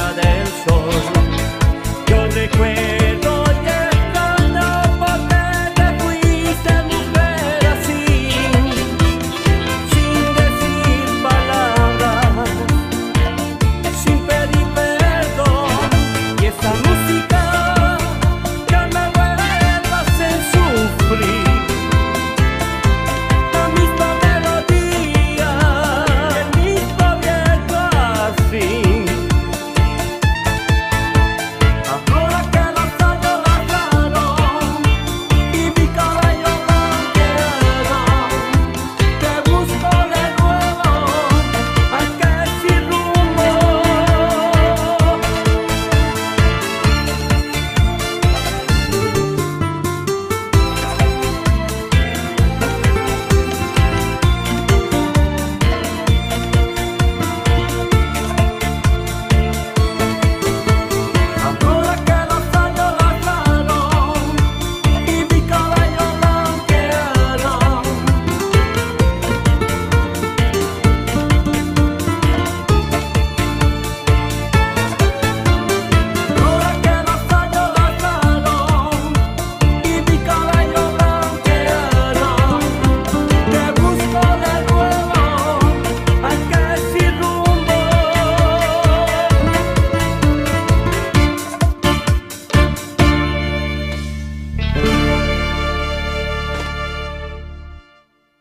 del sol. Yo recuerdo